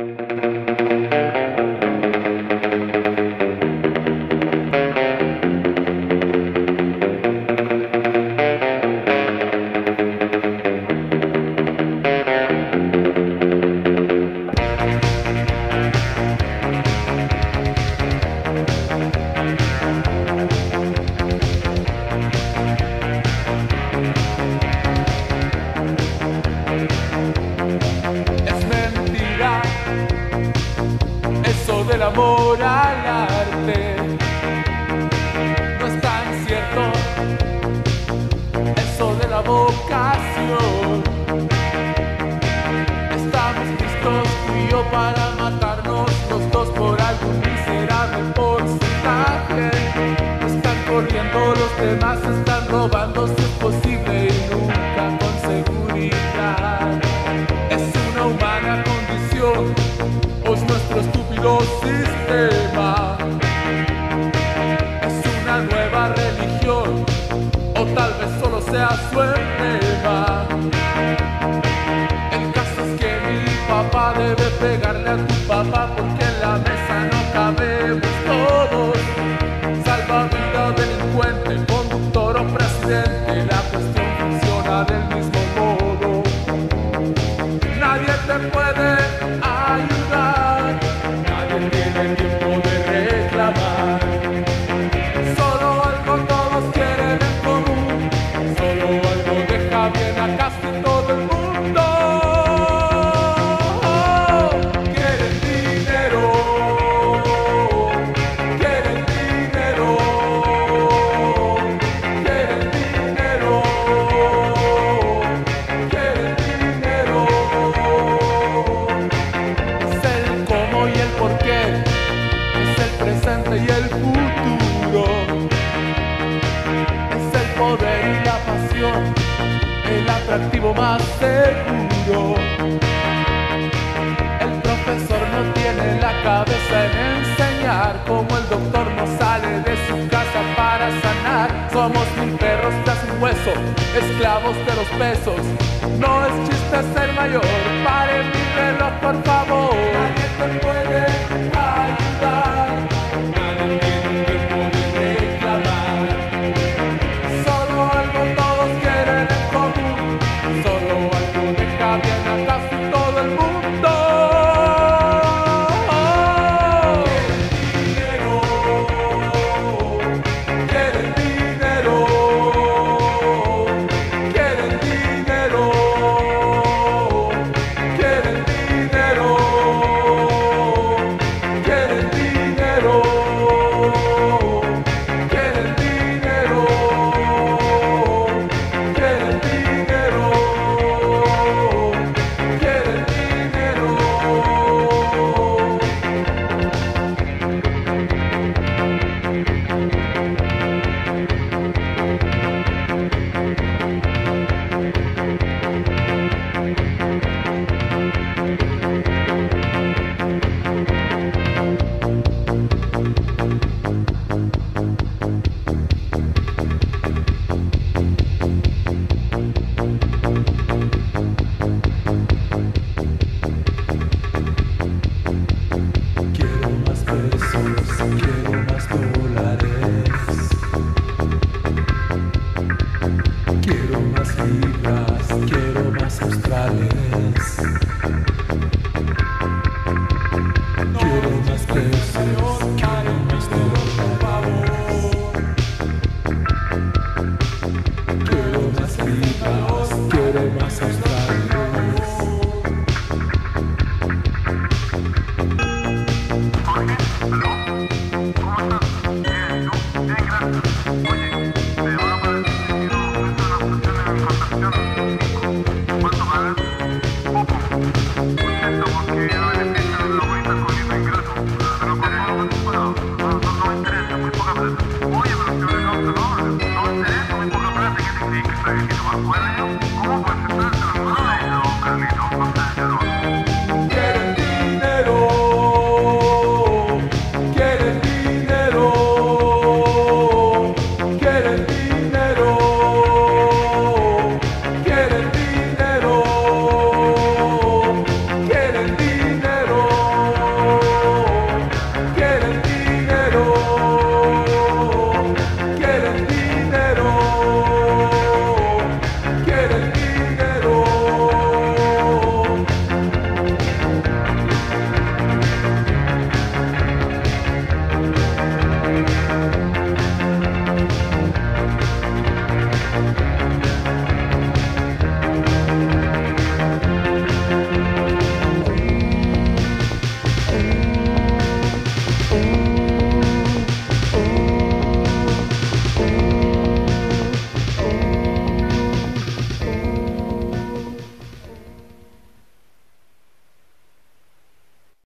Es del amor al arte. No es tan cierto eso de la vocación. Estamos listos tú yo para matarnos los dos por algún miserable porcentaje. Están corriendo los demás, están robando si es posible y nunca sea su emblema. el atractivo más seguro. El profesor no tiene la cabeza en enseñar, como el doctor no sale de su casa para sanar. Somos mil perros tras un hueso, esclavos de los pesos. No es chiste ser mayor, paren mi reloj por favor. Girl, must be